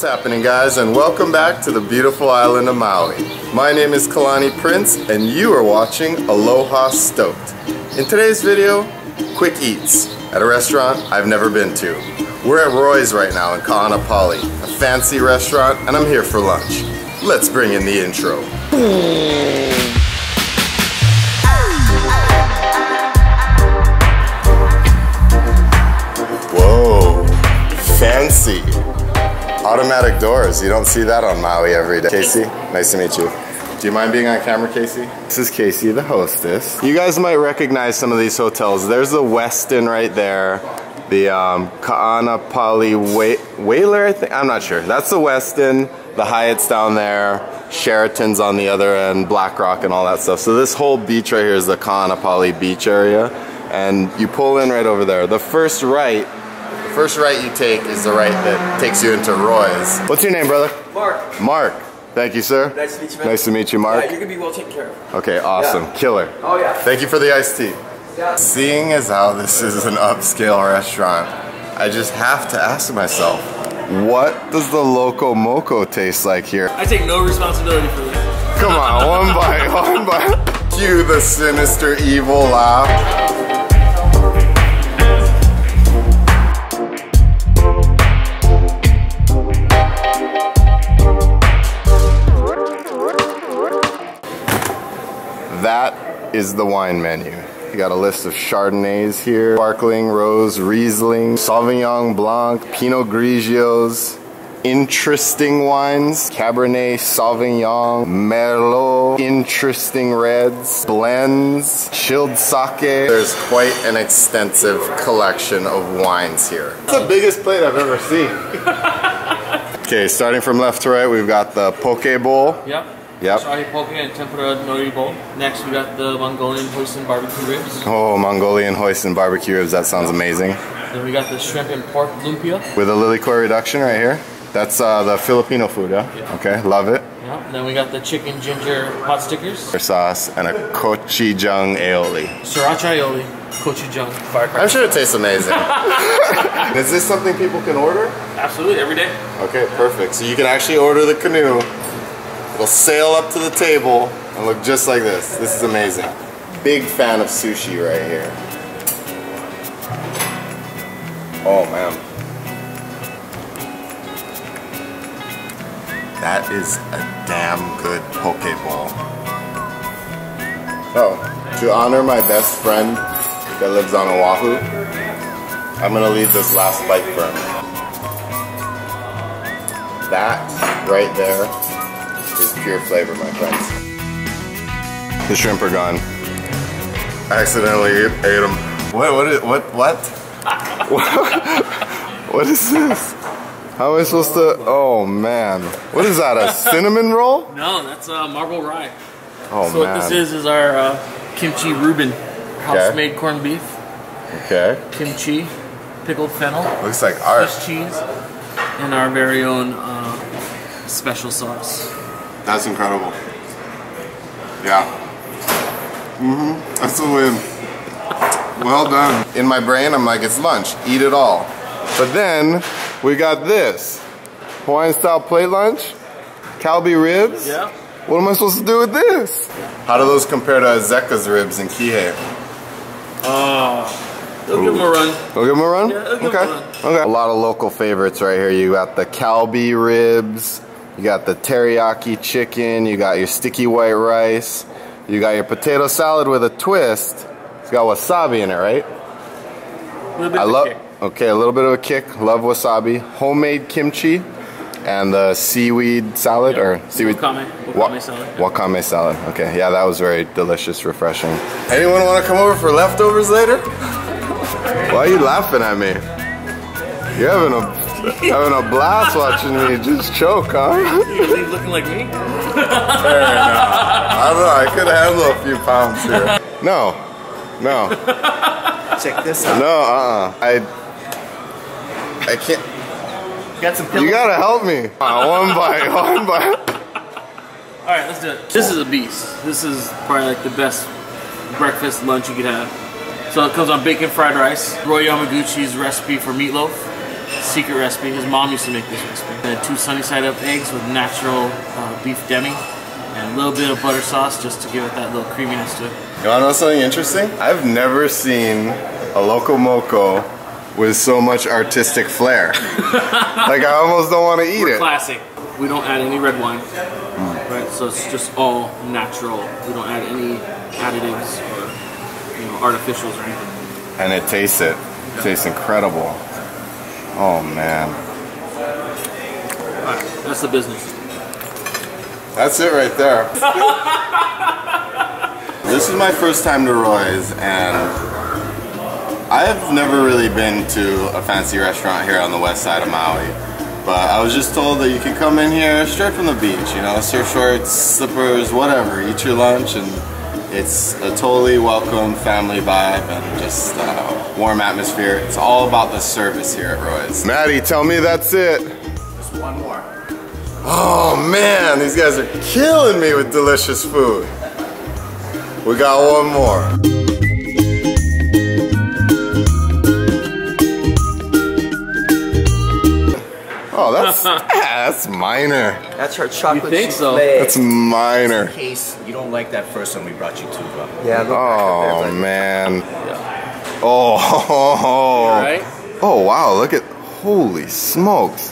What's happening guys and welcome back to the beautiful island of Maui. My name is Kalani Prince and you are watching Aloha Stoked. In today's video, quick eats at a restaurant I've never been to. We're at Roy's right now in Ka'anapali, a fancy restaurant and I'm here for lunch. Let's bring in the intro. Whoa, fancy. Automatic doors, you don't see that on Maui every day. Casey, nice to meet you. Do you mind being on camera, Casey? This is Casey, the hostess. You guys might recognize some of these hotels. There's the Westin right there. The um, Ka'anapali Whaler, I think, I'm not sure. That's the Westin, the Hyatt's down there, Sheraton's on the other end, Black Rock and all that stuff. So this whole beach right here is the Ka'anapali beach area. And you pull in right over there. The first right the first right you take is the right that takes you into Roy's. What's your name, brother? Mark. Mark. Thank you, sir. Nice to meet you, man. Nice to meet you, Mark. Yeah, you're gonna be well taken care of. Okay, awesome. Yeah. Killer. Oh yeah. Thank you for the iced tea. Yeah. Seeing as how this is an upscale restaurant, I just have to ask myself, what does the Loco Moco taste like here? I take no responsibility for this. Come on, one bite, one bite. Cue the sinister evil laugh. Is the wine menu. You got a list of Chardonnays here, sparkling, rose, Riesling, Sauvignon Blanc, Pinot Grigios, interesting wines, Cabernet Sauvignon, Merlot, interesting reds, blends, chilled sake. There's quite an extensive collection of wines here. It's the biggest plate I've ever seen. okay, starting from left to right, we've got the poke bowl. Yep. Yep. Sorry, poke and tempura nori bowl. Next, we got the Mongolian hoisin barbecue ribs. Oh, Mongolian hoisin barbecue ribs, that sounds amazing. Then we got the shrimp and pork lumpia. With a lilikoi reduction right here. That's uh, the Filipino food, yeah? Yeah. Okay, love it. Yeah. And then we got the chicken ginger pot stickers. Sauce and a gochujang aioli. Sriracha aioli, gochujang, firecracker. I'm sure it tastes amazing. Is this something people can order? Absolutely, every day. Okay, perfect. So you can actually order the canoe. It'll sail up to the table and look just like this. This is amazing. Big fan of sushi right here. Oh man. That is a damn good poke bowl. So, to honor my best friend that lives on Oahu, I'm gonna leave this last bite for him. That right there is pure flavor, my friends. The shrimp are gone. I accidentally ate, ate them. What? What? Is, what? What? what is this? How am I supposed to? Oh man, what is that? A cinnamon roll? No, that's uh, marble rye. Oh so man. what this is is our uh, kimchi Reuben, house-made corned beef, Okay. kimchi, pickled fennel, Looks like art. Swiss cheese, and our very own uh, special sauce. That's incredible. Yeah. Mm-hmm. That's a win. Well done. In my brain, I'm like, it's lunch. Eat it all. But then we got this Hawaiian style plate lunch, Kalbi ribs. Yeah. What am I supposed to do with this? How do those compare to Azeka's ribs in Kihei? Uh, they'll give them a run. We'll give them a run? Yeah, they'll give a run. Okay. A lot of local favorites right here. You got the Kalbi ribs, you got the teriyaki chicken, you got your sticky white rice, you got your potato salad with a twist. It's got wasabi in it, right? A little bit I love. Okay, a little bit of a kick. Love wasabi. Homemade kimchi and the seaweed salad or seaweed Wakame. Wa- Wakame salad. Wakame salad. Okay, yeah, that was very delicious, refreshing. Anyone want to come over for leftovers later? Why are you laughing at me? You're having a having a blast watching me just choke, huh? You leave looking like me? I don't know. I could handle a few pounds here. No, no, Check this out. no. Uh, uh I I can't. Got some pillows. You gotta help me. Uh, one bite, one bite. All right, let's do it. This is a beast. This is probably like the best breakfast lunch you could have. So it comes on bacon fried rice, Roy Yamaguchi's recipe for meatloaf, secret recipe. His mom used to make this recipe. And two sunny side up eggs with natural uh, beef demi and a little bit of butter sauce just to give it that little creaminess to it. You wanna know something interesting? I've never seen a Loco Moco with so much artistic flair. like I almost don't want to eat We're it. classic. We don't add any red wine, right? So it's just all natural. We don't add any additives or you know artificials or anything. And it tastes it. It tastes incredible. Oh man. All right, that's the business. That's it right there. this is my first time to Roy's and I've never really been to a fancy restaurant here on the west side of Maui. But I was just told that you can come in here straight from the beach, you know, surf shorts, slippers, whatever, eat your lunch and it's a totally welcome family vibe and just uh, warm atmosphere. It's all about the service here at Roy's. Maddie, tell me that's it. Just one more. Oh man, these guys are killing me with delicious food. We got one more. Oh, that's that's minor. That's our chocolate think so? souffle. That's minor. In case you don't like that first one we brought you to, bro. Yeah, look Oh man. Oh, All right. oh wow! Look at holy smokes!